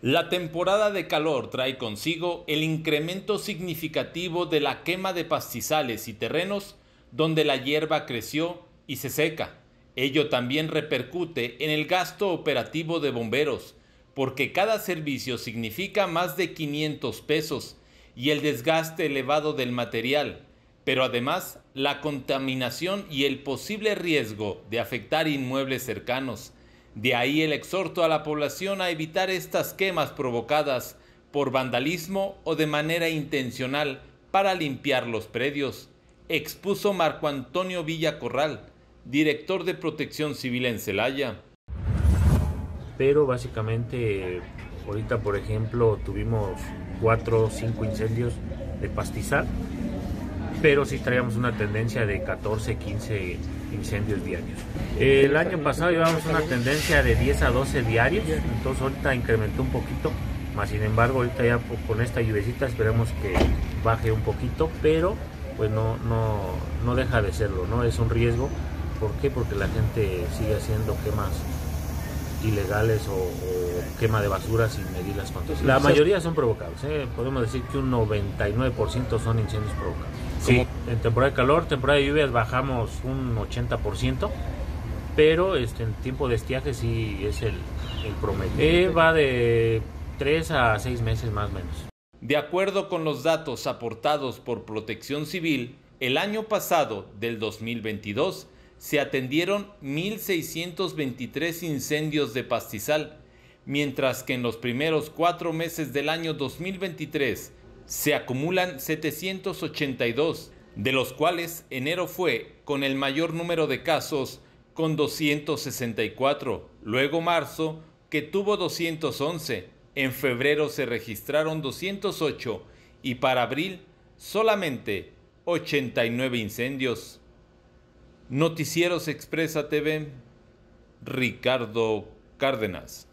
La temporada de calor trae consigo el incremento significativo de la quema de pastizales y terrenos donde la hierba creció y se seca. Ello también repercute en el gasto operativo de bomberos, porque cada servicio significa más de 500 pesos y el desgaste elevado del material, pero además la contaminación y el posible riesgo de afectar inmuebles cercanos de ahí el exhorto a la población a evitar estas quemas provocadas por vandalismo o de manera intencional para limpiar los predios, expuso Marco Antonio Villacorral, director de Protección Civil en Celaya. Pero básicamente, ahorita por ejemplo, tuvimos cuatro o cinco incendios de pastizal pero sí traíamos una tendencia de 14, 15 incendios diarios. El año pasado llevamos una tendencia de 10 a 12 diarios, entonces ahorita incrementó un poquito, más sin embargo ahorita ya con esta lluvecita esperemos que baje un poquito, pero pues no, no, no deja de serlo, ¿no? Es un riesgo. ¿Por qué? Porque la gente sigue haciendo quemas ilegales o, quema de basura sin medir las condiciones. La mayoría son provocados, ¿eh? podemos decir que un 99% son incendios provocados. Sí, en temporada de calor, temporada de lluvias bajamos un 80%, pero este, en tiempo de estiaje sí es el, el promedio. Eh, va de 3 a 6 meses más o menos. De acuerdo con los datos aportados por Protección Civil, el año pasado, del 2022, se atendieron 1.623 incendios de pastizal, mientras que en los primeros cuatro meses del año 2023 se acumulan 782, de los cuales enero fue con el mayor número de casos con 264, luego marzo que tuvo 211, en febrero se registraron 208 y para abril solamente 89 incendios. Noticieros Expresa TV, Ricardo Cárdenas.